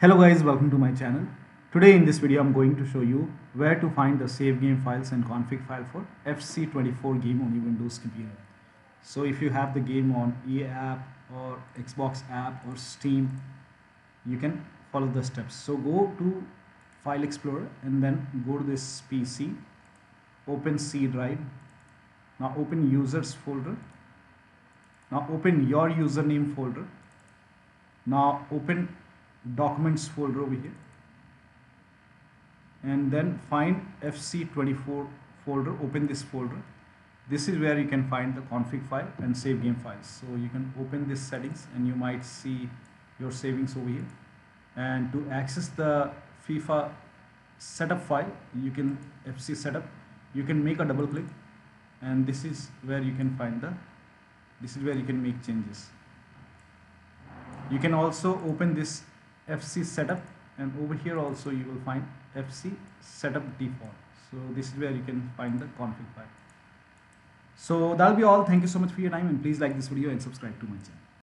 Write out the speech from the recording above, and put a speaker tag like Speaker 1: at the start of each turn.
Speaker 1: Hello guys, welcome to my channel. Today in this video I'm going to show you where to find the save game files and config file for FC24 game on your Windows computer. So if you have the game on EA app or Xbox app or Steam, you can follow the steps. So go to File Explorer and then go to this PC, open C drive. Now open users folder. Now open your username folder. Now open documents folder over here. And then find fc24 folder open this folder. This is where you can find the config file and save game files. So you can open this settings and you might see your savings over here. And to access the FIFA setup file you can FC setup you can make a double click. And this is where you can find the this is where you can make changes. You can also open this FC setup and over here also you will find FC setup default. So this is where you can find the config file. So that'll be all. Thank you so much for your time and please like this video and subscribe to my channel